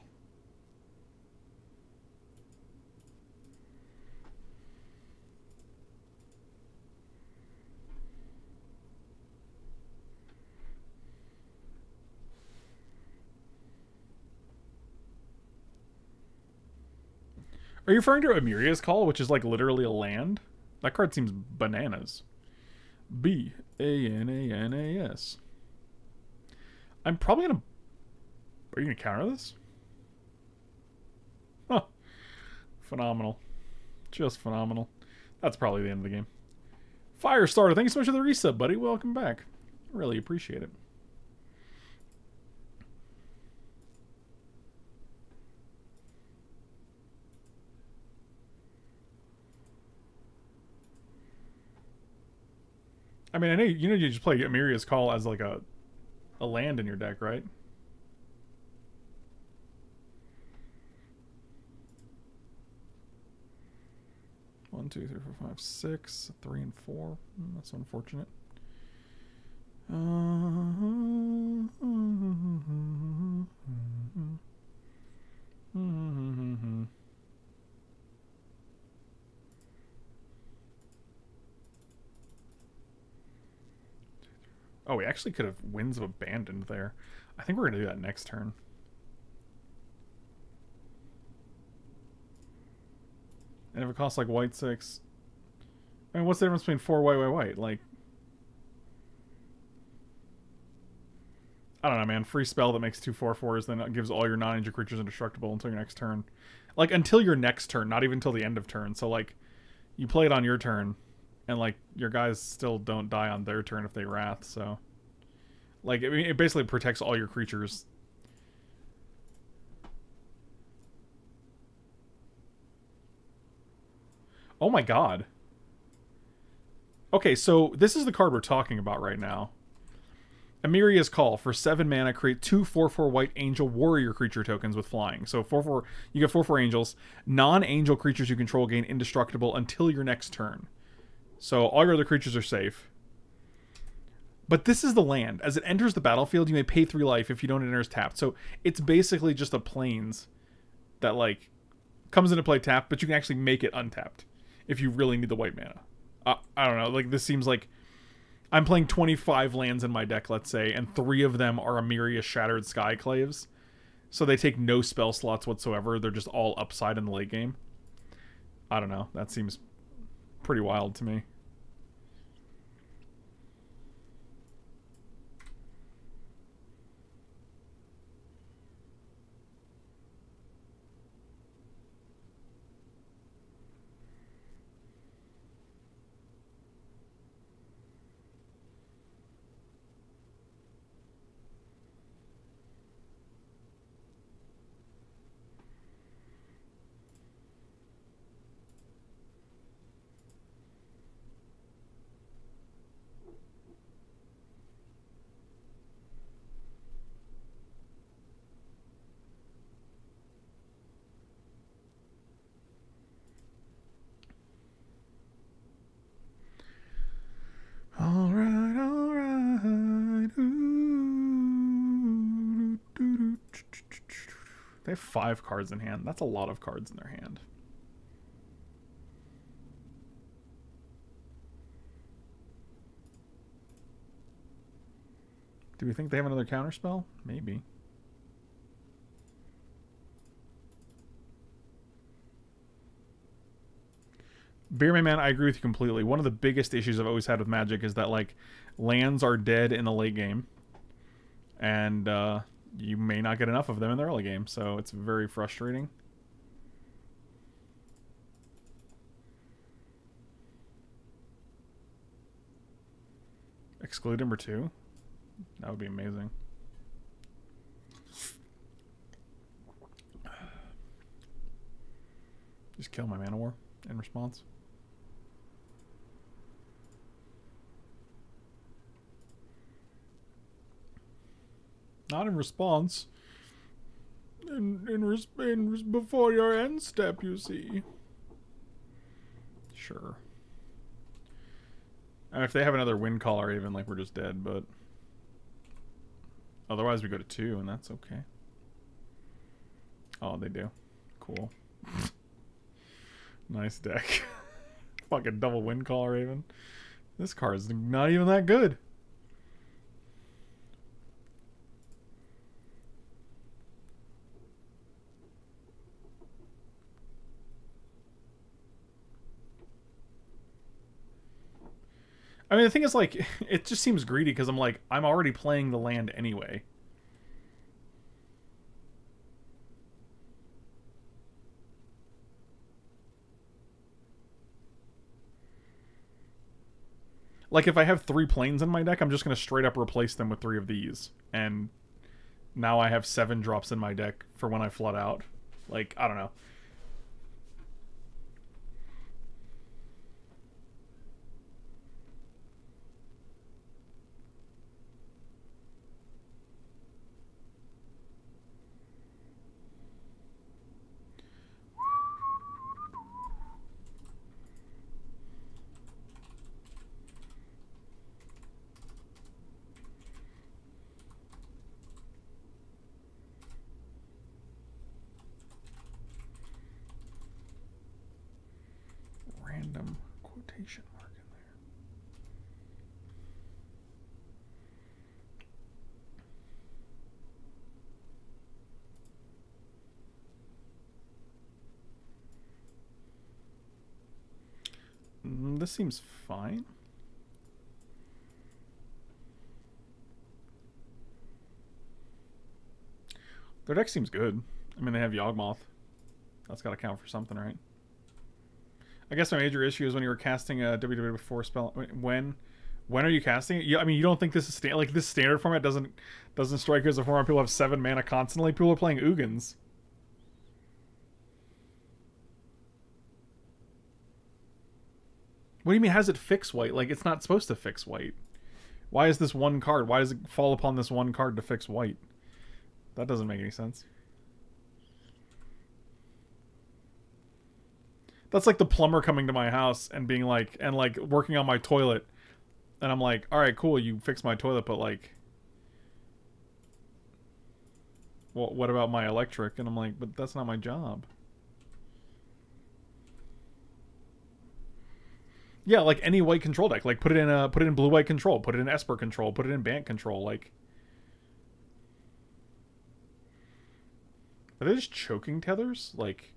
Are you referring to Emeria's Call, which is like literally a land? That card seems bananas. B A N A N A S. I'm probably gonna. Are you gonna counter this? Huh. Phenomenal. Just phenomenal. That's probably the end of the game. Firestarter, thank you so much for the reset, buddy. Welcome back. Really appreciate it. I mean, I know you know you just play Emeria's Call as like a a land in your deck, right? One, two, three, four, five, six, three, and four. Mm, that's unfortunate. Uh, Oh, we actually could have Winds of Abandon there. I think we're going to do that next turn. And if it costs like white six, I mean, what's the difference between four white, white, white? Like, I don't know, man. Free spell that makes two four fours, then gives all your non-angel creatures indestructible until your next turn. Like until your next turn, not even until the end of turn. So like, you play it on your turn, and like your guys still don't die on their turn if they wrath. So, like, I mean, it basically protects all your creatures. Oh my god. Okay, so this is the card we're talking about right now. Emeria's Call. For 7 mana, create two 4 4 white angel warrior creature tokens with flying. So 4 4, you get 4 4 angels. Non angel creatures you control gain indestructible until your next turn. So all your other creatures are safe. But this is the land. As it enters the battlefield, you may pay 3 life if you don't enter as tapped. So it's basically just a plains that, like, comes into play tapped, but you can actually make it untapped if you really need the white mana. I don't know. Like, this seems like I'm playing 25 lands in my deck, let's say, and three of them are Emeria Shattered Skyclaves. So they take no spell slots whatsoever. They're just all upside in the late game. I don't know. That seems pretty wild to me. All right, all right. Ooh, doo, doo, ch- ch- ch- ch- They have five cards in hand. That's a lot of cards in their hand. Do we think they have another counterspell? Maybe. Beerman Man, I agree with you completely. One of the biggest issues I've always had with Magic is that like lands are dead in the late game, and uh, you may not get enough of them in the early game, so it's very frustrating. Exclude number two, that would be amazing. Just kill my Manowar in response. Not in response. In in, res- in res- before your end step, you see. Sure. And if they have another Windcaller, even like we're just dead, but otherwise we go to two, and that's okay. Oh, they do. Cool. nice deck. Fucking double Windcaller, even. This card is not even that good. I mean, the thing is, like, it just seems greedy because I'm like, I'm already playing the land anyway. Like, if I have three plains in my deck, I'm just going to straight up replace them with three of these. And now I have seven drops in my deck for when I flood out. Like, I don't know. Random quotation mark in there. This seems fine. Their deck seems good. I mean, they have Yawgmoth. That's got to count for something, right? I guess my major issue is when you were casting a WW4 spell. When, when are you casting it? You, I mean, you don't think this is sta- like this standard format doesn't doesn't strike you as a format people have seven mana constantly. People are playing Ugins. What do you mean? How does it fix white? Like it's not supposed to fix white. Why is this one card? Why does it fall upon this one card to fix white? That doesn't make any sense. That's like the plumber coming to my house and being like, and like working on my toilet. And I'm like, all right, cool, you fix my toilet, but like, well, what about my electric? And I'm like, but that's not my job. Yeah, like any white control deck, like put it in a put it in blue white control, put it in Esper control, put it in Bant control, like. Are they just choking tethers? Like.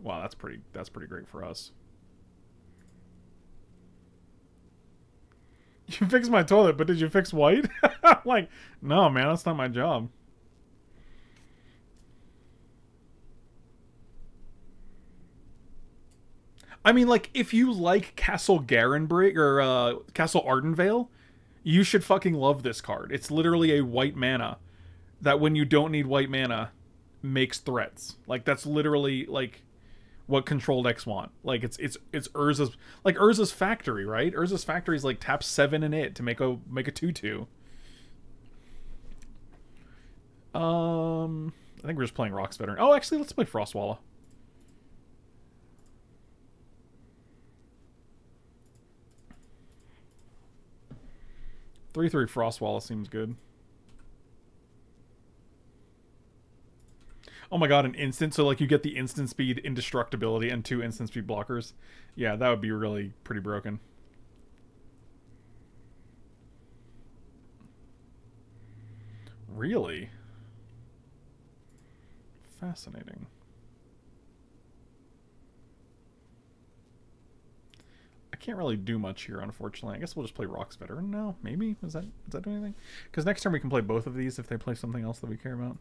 Wow, that's pretty that's pretty great for us. You fixed my toilet, but did you fix white? like, no, man, that's not my job. I mean, like, if you like Castle Garenbrig or uh, Castle Ardenvale, you should fucking love this card. It's literally a white mana that when you don't need white mana makes threats. Like that's literally like what control decks want. Like it's it's it's Urza's like Urza's factory, right? Urza's factory is like tap seven in it to make a make a two two. Um, I think we're just playing Rhox Veteran. Oh, actually, let's play Frostwalla. Three three Frostwalla seems good. Oh my god, an instant so like you get the instant speed indestructibility and two instant speed blockers. Yeah, that would be really pretty broken. Really? Fascinating. Can't really do much here, unfortunately. I guess we'll just play Rhox Veteran now. Maybe is that does that do anything? Because next turn we can play both of these if they play something else that we care about.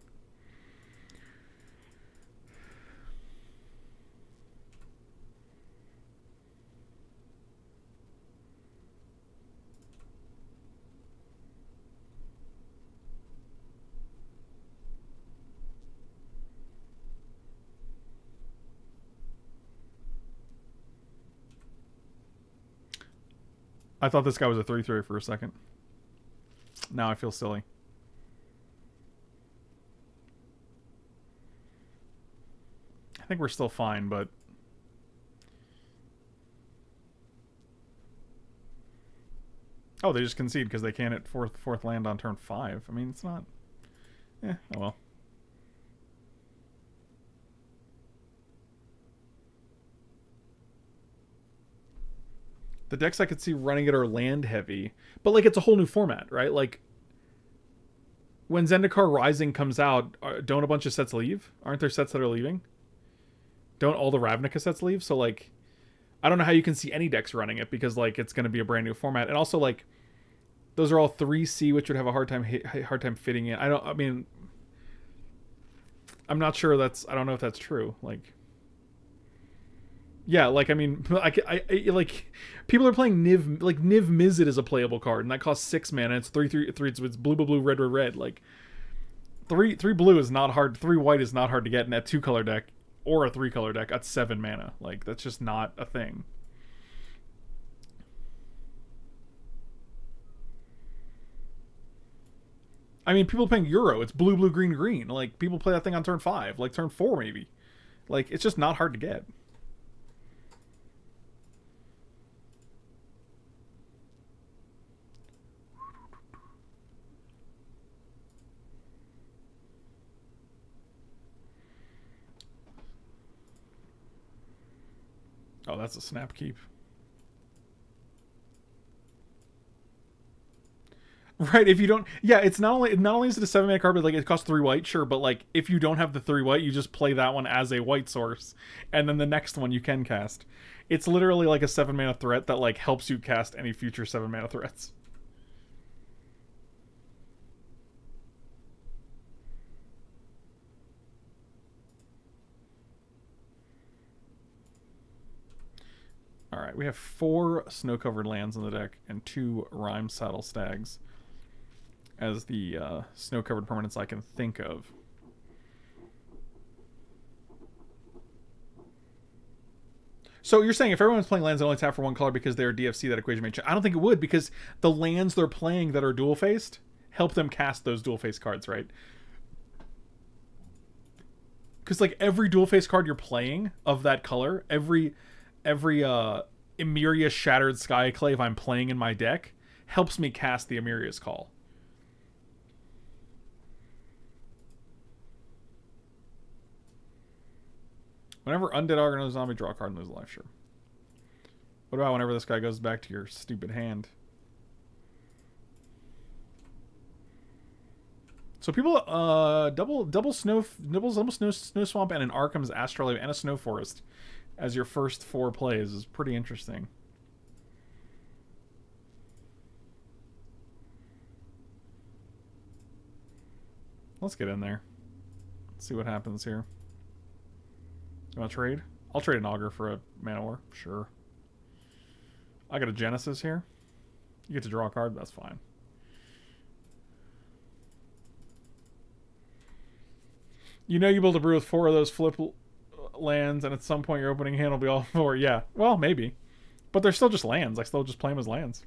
I thought this guy was a 3-3 for a second. Now I feel silly. I think we're still fine, but... Oh, they just concede because they can't at fourth fourth land on turn five. I mean, it's not... Eh, oh well. The decks I could see running it are land heavy, but like it's a whole new format, right? Like when Zendikar Rising comes out, uh, don't a bunch of sets leave? Aren't there sets that are leaving? Don't all the Ravnica sets leave? So like, I don't know how you can see any decks running it because like it's going to be a brand new format, and also like those are all three C, which would have a hard time hard time fitting in. I don't. I mean, I'm not sure that's. I don't know if that's true. Like. Yeah, like I mean, I, I, I, like people are playing Niv like Niv Mizzet is a playable card, and that costs six mana. It's three three three. It's blue blue blue red red red. Like three three blue is not hard. Three white is not hard to get in that two color deck or a three color deck at seven mana. Like that's just not a thing. I mean, people playing Uro. It's blue blue green green. Like people play that thing on turn five, like turn four maybe. Like it's just not hard to get. Oh, that's a snap keep. Right, if you don't, yeah, it's not only not only is it a seven mana card, but like it costs three white, sure, but like if you don't have the three white, you just play that one as a white source, and then the next one you can cast. It's literally like a seven mana threat that like helps you cast any future seven mana threats. All right, we have four snow-covered lands in the deck and two Rime Saddle Stags as the uh, snow-covered permanents I can think of. So you're saying if everyone's playing lands that only tap for one color because they're DFC, that equation may change? I don't think it would because the lands they're playing that are dual faced help them cast those dual face cards, right? Because like every dual face card you're playing of that color, every every uh Emeria Shattered Skyclave I'm playing in my deck helps me cast the Emeria's Call. Whenever Undead Augur another zombie, draw a card and lose life, sure. What about whenever this guy goes back to your stupid hand? So people, uh, double, double snow, double, double snow, snow swamp, and an Arcum's Astrolabe and a snow forest as your first four plays is pretty interesting. Let's get in there. Let's see what happens here. You want to trade? I'll trade an Augur for a Manowar. Sure. I got a Genesis here. You get to draw a card. That's fine. You know you build a brew with four of those flip lands, and at some point your opening hand will be all four. Yeah, well, maybe. But they're still just lands. I still just play them as lands.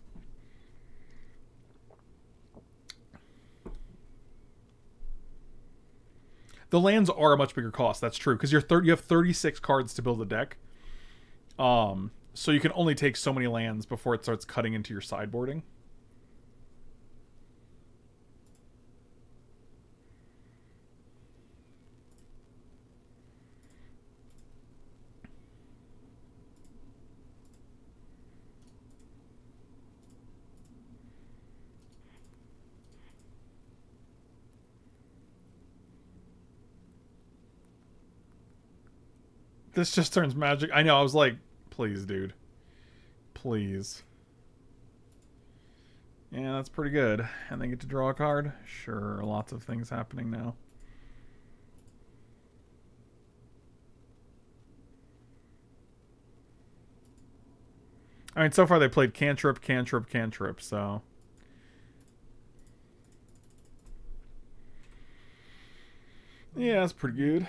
The lands are a much bigger cost. That's true because you're you have 36 cards to build a deck. Um, so you can only take so many lands before it starts cutting into your sideboarding. This just turns magic. I know, I was like, please, dude. Please. Yeah, that's pretty good. And they get to draw a card? Sure, lots of things happening now. I mean, so far they played cantrip, cantrip, cantrip, so... Yeah, that's pretty good.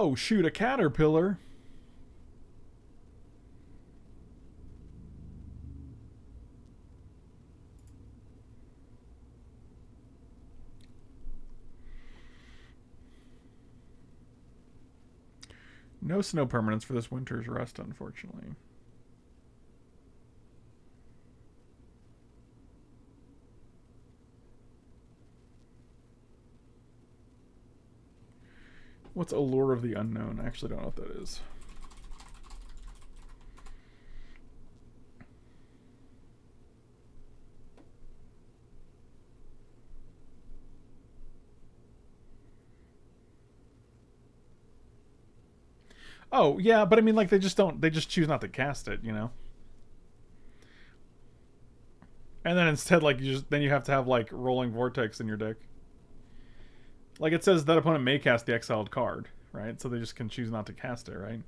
Oh, shoot, a caterpillar. No snow permanence for this winter's rest, unfortunately. What's Allure of the Unknown? I actually don't know what that is. Oh, yeah, but I mean, like, they just don't, they just choose not to cast it, you know? And then instead, like, you just, then you have to have, like, Roiling Vortex in your deck. Like it says that opponent may cast the exiled card, right? So they just can choose not to cast it, right?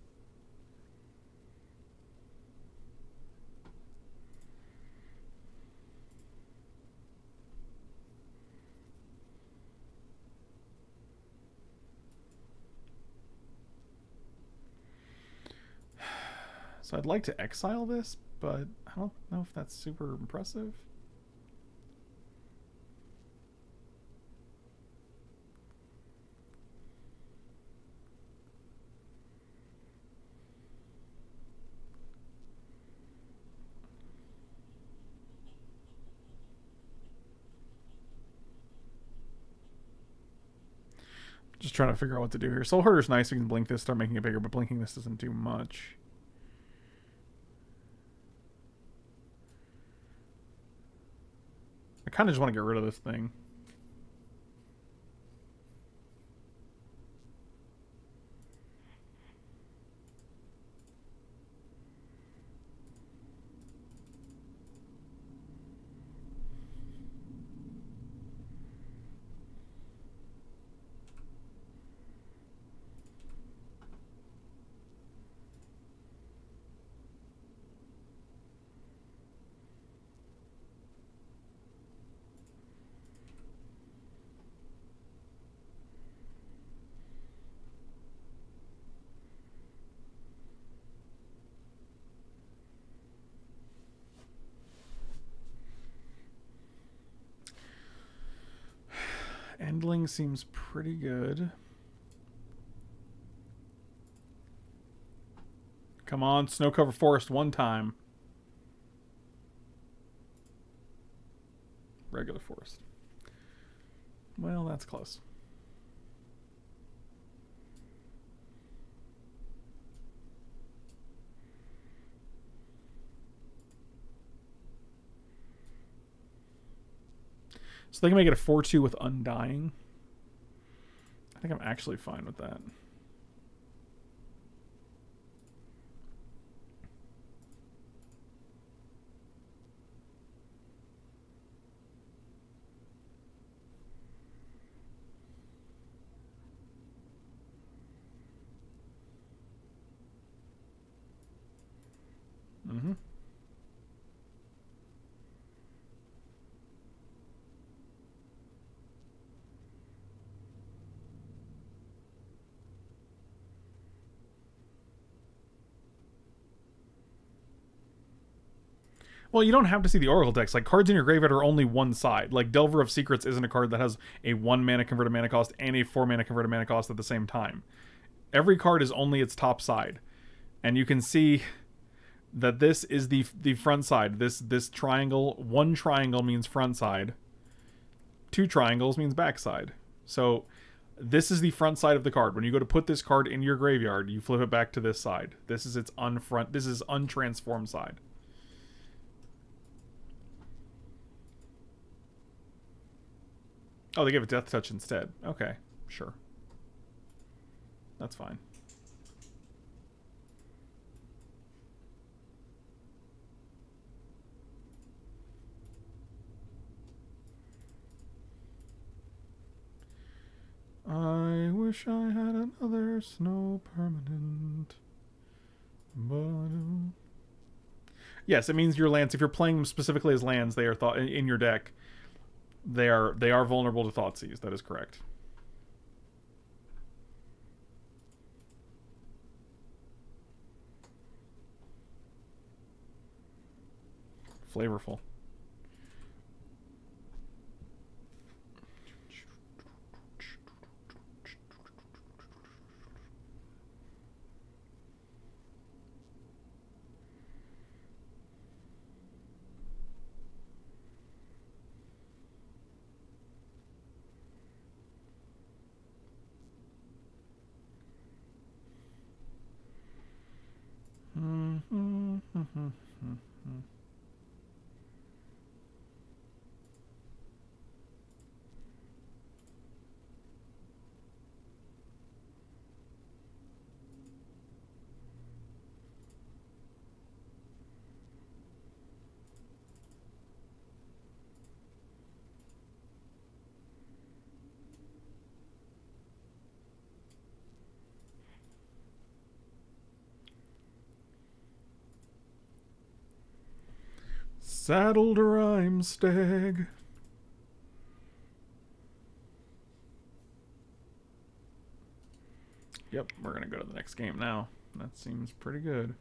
So I'd like to exile this, but I don't know if that's super impressive. Just trying to figure out what to do here. Soul Herder's nice. We can blink this, start making it bigger, but blinking this doesn't do much. I kind of just want to get rid of this thing. Endling seems pretty good. Come on, snow cover forest one time. Regular forest. Well, that's close. So they can make it a 4-2 with Undying. I think I'm actually fine with that. Mm-hmm. Well, you don't have to see the Oracle decks. Like cards in your graveyard are only one side. Like Delver of Secrets isn't a card that has a one mana converted mana cost and a four mana converted mana cost at the same time. Every card is only its top side, and you can see that this is the the front side. This this triangle, one triangle means front side. Two triangles means back side. So this is the front side of the card. When you go to put this card in your graveyard, you flip it back to this side. This is its unfront. This is untransformed side. Oh, they gave a Deathtouch instead. Okay, sure. That's fine. I wish I had another snow permanent. But uh, yes, it means your lands. If you're playing them specifically as lands, they are thought in your deck they are they are vulnerable to Thoughtseize. That is correct. Flavorful. Saddled Rimestag. Yep, we're going to go to the next game now. That seems pretty good.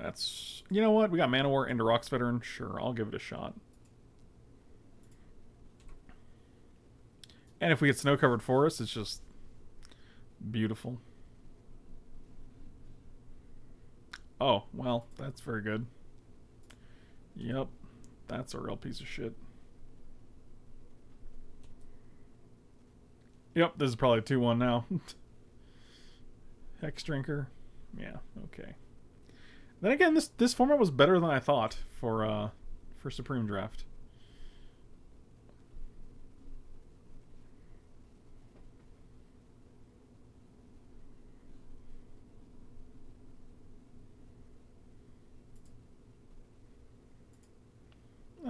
That's you know what? We got Manowar and a Rhox Veteran. Sure, I'll give it a shot. And if we get snow covered forest, it's just beautiful. Oh, well, that's very good. Yep, that's a real piece of shit. Yep, this is probably 2-1 now. Hexdrinker. Yeah, okay. Then again, this this format was better than I thought for uh for Supreme Draft.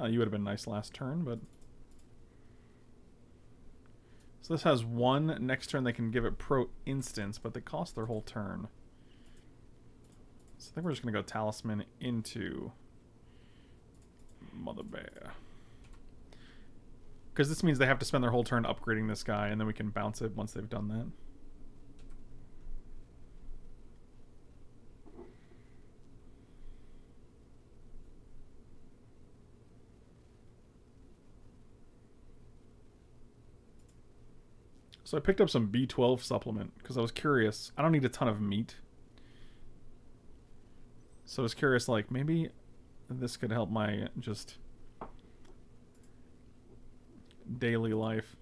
Oh, you would have been nice last turn, but so this has one next turn they can give it pro instance, but they cost their whole turn. So I think we're just going to go Talisman into Mother Bear. Because this means they have to spend their whole turn upgrading this guy, and then we can bounce it once they've done that. So I picked up some B12 supplement because I was curious. I don't need a ton of meat. So I was curious, like, maybe this could help my just daily life.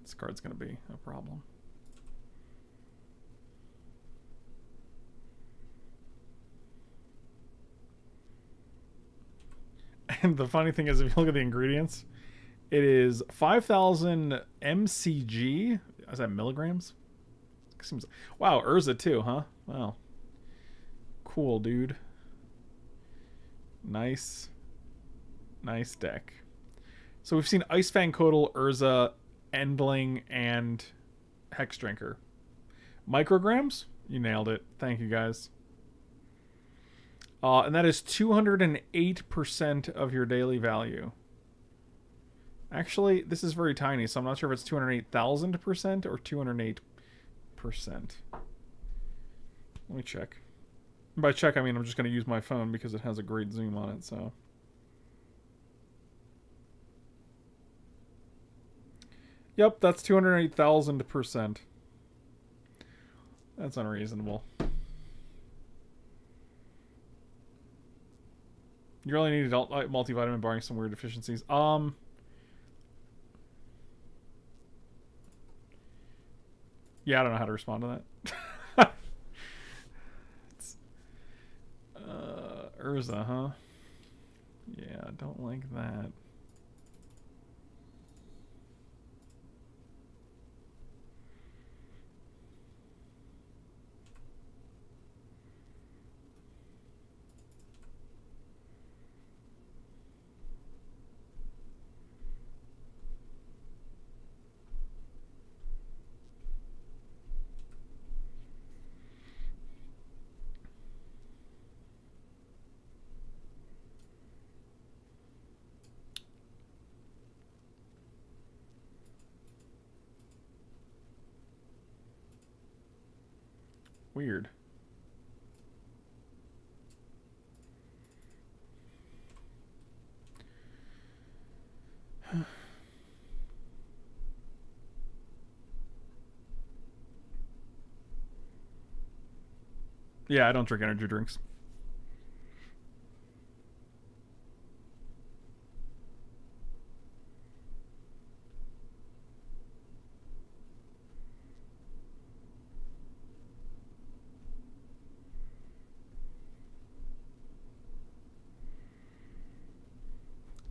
This card's going to be a problem. And the funny thing is, if you look at the ingredients, it is 5,000 mcg. Is that milligrams? Seems wow, Urza too, huh? Wow, cool, dude. Nice, nice deck. So we've seen Ice Fang Coatl, Urza, Endling, and Hexdrinker. Micrograms? You nailed it. Thank you guys. Uh, and that is 208% of your daily value. Actually, this is very tiny, so I'm not sure if it's 208,000% or 208%. Let me check. by check, I mean I'm just going to use my phone because it has a great zoom on it, so... Yep, that's 208,000%. That's unreasonable. You really need adult multivitamin barring some weird deficiencies. Um. Yeah, I don't know how to respond to that. uh, Urza, huh? Yeah, I don't like that. Weird. yeah, I don't drink energy drinks.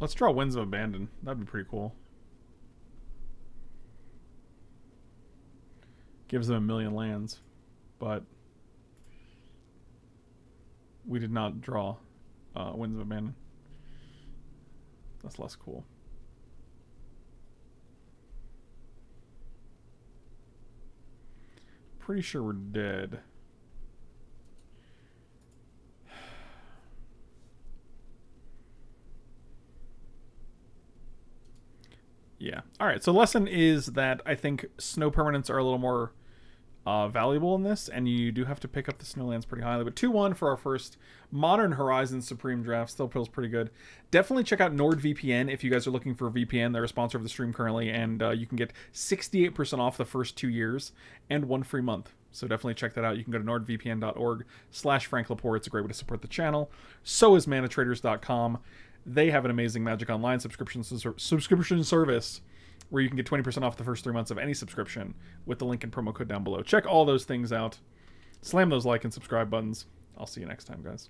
Let's draw Winds of Abandon. That'd be pretty cool. Gives them a million lands, but we did not draw uh, Winds of Abandon. That's less cool. Pretty sure we're dead. Yeah. All right. So lesson is that I think snow permanents are a little more uh, valuable in this, and you do have to pick up the snowlands pretty highly. But two one for our first Modern Horizon Supreme Draft still feels pretty good. Definitely check out NordVPN if you guys are looking for VPN. They're a sponsor of the stream currently, and uh, you can get 68% off the first two years and one free month. So definitely check that out. You can go to nordvpn.org slash franklepore. It's a great way to support the channel. So is manatraders.com. They have an amazing Magic Online subscription subscription service where you can get 20% off the first three months of any subscription with the link and promo code down below. Check all those things out. Slam those like and subscribe buttons. I'll see you next time, guys.